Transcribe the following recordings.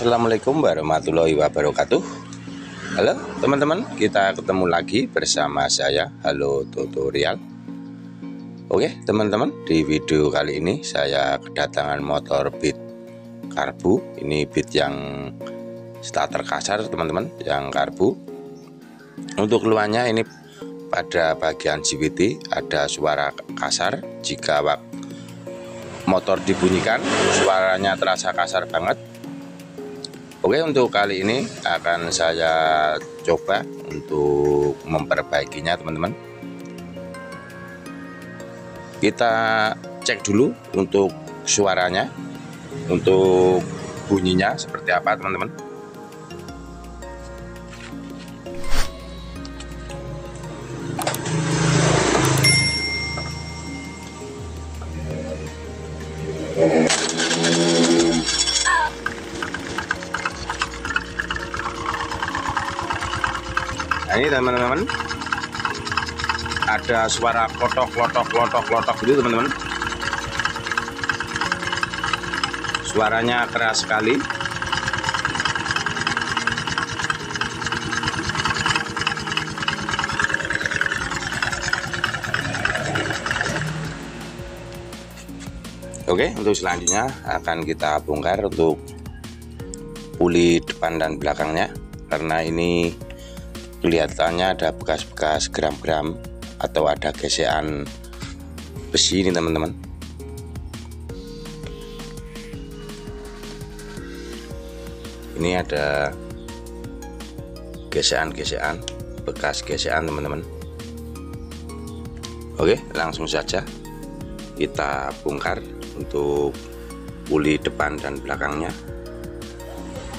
Assalamualaikum warahmatullahi wabarakatuh. Halo teman-teman kita ketemu lagi bersama saya. Halo Tutorial Oke teman-teman di video kali ini saya kedatangan motor Beat Karbu. Ini Beat yang starter kasar teman-teman yang karbu. Untuk keluarnya ini pada bagian CVT ada suara kasar. Jika motor dibunyikan suaranya terasa kasar banget Oke untuk kali ini akan saya coba untuk memperbaikinya teman-teman. Kita cek dulu untuk suaranya untuk bunyinya seperti apa teman-teman ini teman-teman. Ada suara klotok klotok klotok klotok gitu teman-teman. Suaranya keras sekali. Oke untuk selanjutnya akan kita bongkar untuk puli depan dan belakangnya. Karena ini kelihatannya ada bekas-bekas gram-gram atau ada gesekan besi ini teman-teman. Ini ada gesekan-gesekan bekas gesekan teman-teman. Oke langsung saja kita bongkar untuk puli depan dan belakangnya.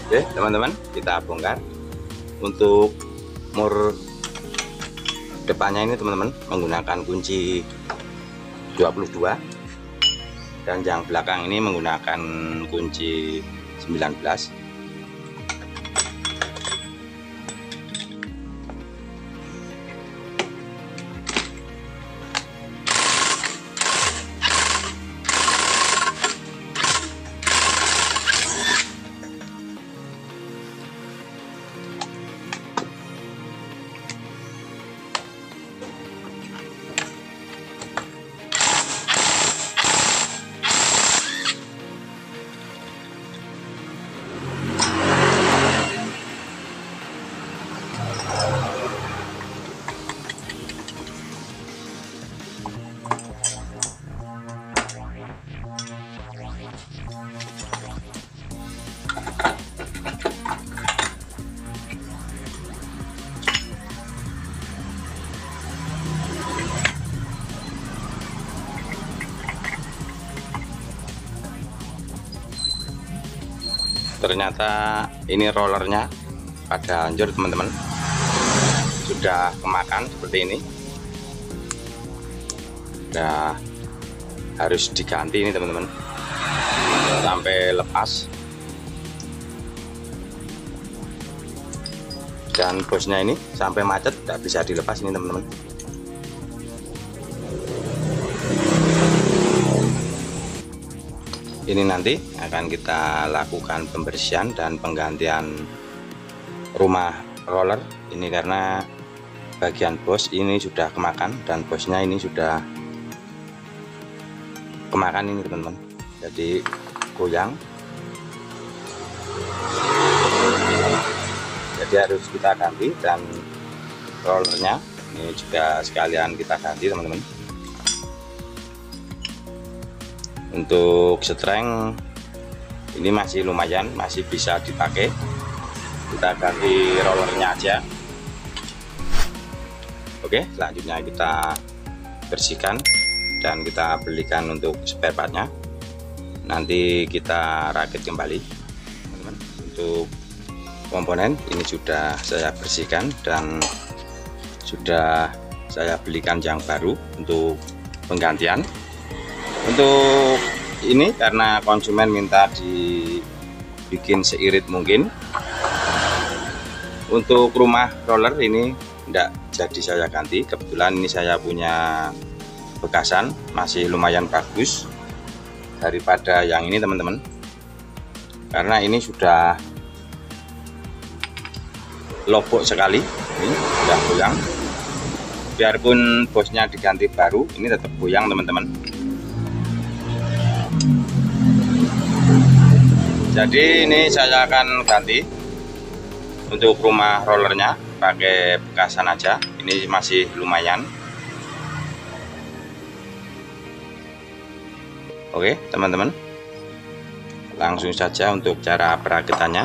Oke teman-teman kita bongkar untuk mur depannya ini teman-teman menggunakan kunci 22 dan yang belakang ini menggunakan kunci 19 ternyata ini rollernya pada hancur teman-teman. Sudah kemakan seperti ini. Nah harus diganti ini teman-teman. Sampai lepas. Dan bosnya ini sampai macet tidak bisa dilepas ini teman-teman ini nanti akan kita lakukan pembersihan dan penggantian rumah roller. Ini karena bagian bos ini sudah kemakan dan bosnya ini sudah kemakan ini teman-teman. Jadi goyang. Jadi harus kita ganti dan rollernya ini juga sekalian kita ganti teman-teman untuk strength ini masih lumayan masih bisa dipakai. Kita ganti rollernya aja. Oke selanjutnya kita bersihkan dan kita belikan untuk spare partnya. Nanti kita rakit kembali untuk komponen ini sudah saya bersihkan dan sudah saya belikan yang baru untuk penggantian untuk ini karena konsumen minta dibikin seirit mungkin. Untuk rumah roller ini tidak jadi saya ganti. Kebetulan ini saya punya bekasan masih lumayan bagus daripada yang ini teman-teman. Karena ini sudah lobok sekali ini sudah goyang. Biarpun bosnya diganti baru ini tetap goyang teman-teman jadi ini saya akan ganti untuk rumah rollernya pakai bekasan aja. Ini masih lumayan. Oke teman-teman. Langsung saja untuk cara perakitannya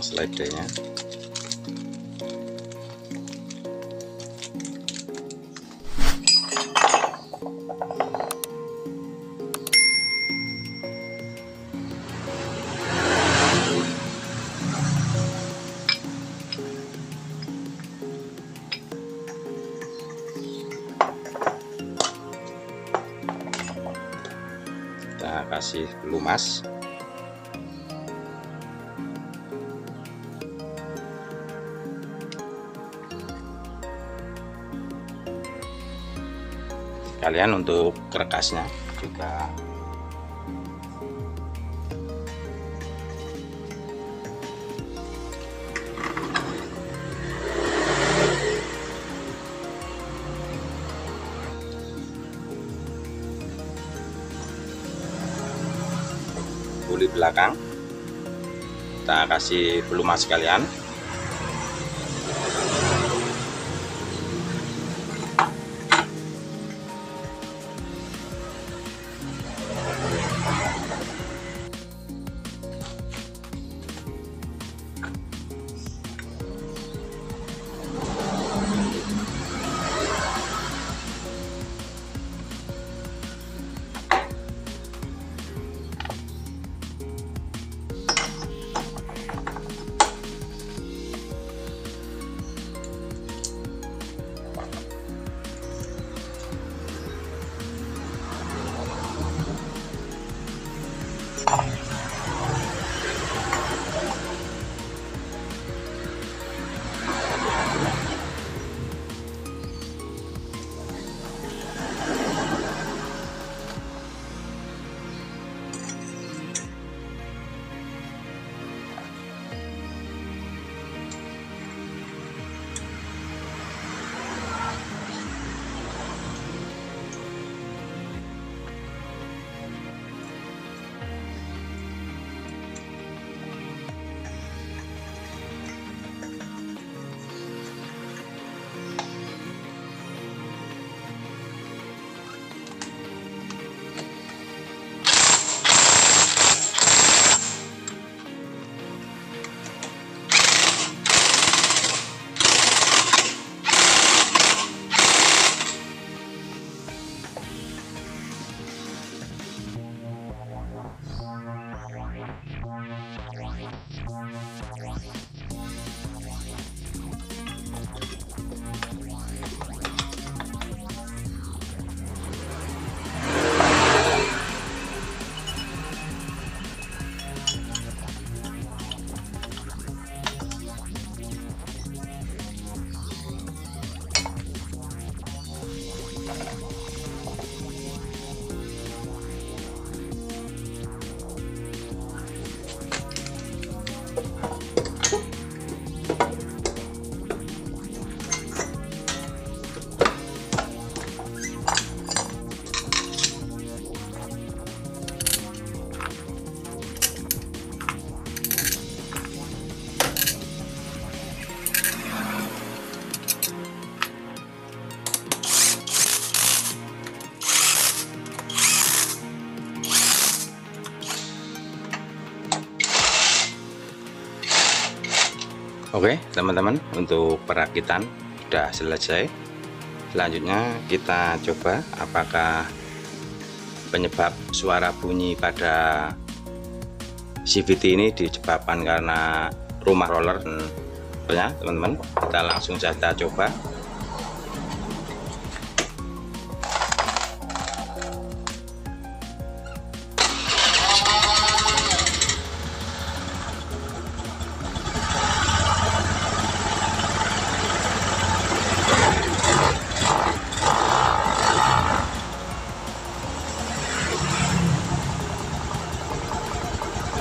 pasang slidernya kita kasih pelumas kalian untuk kerkasnya juga. Kuli belakang. Kita kasih pelumas sekalian Oke teman-teman untuk perakitan sudah selesai. Selanjutnya kita coba apakah penyebab suara bunyi pada CVT ini disebabkan karena rumah roller. Ya teman-teman kita langsung saja coba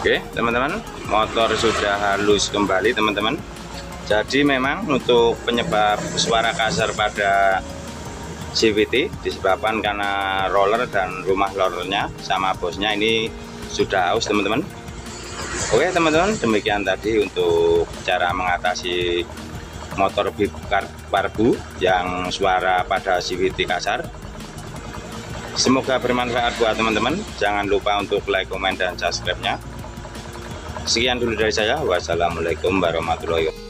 Oke teman-teman motor sudah halus kembali teman-teman jadi memang untuk penyebab suara kasar pada CVT disebabkan karena roller dan rumah rollernya sama bosnya ini sudah haus teman-teman Oke teman-teman demikian tadi untuk cara mengatasi motor bib parbu yang suara pada CVT kasar Semoga bermanfaat buat teman-teman. Jangan lupa untuk like, komen, dan subscribe-nya. Sekian dulu dari saya. Wassalamualaikum warahmatullahi wabarakatuh.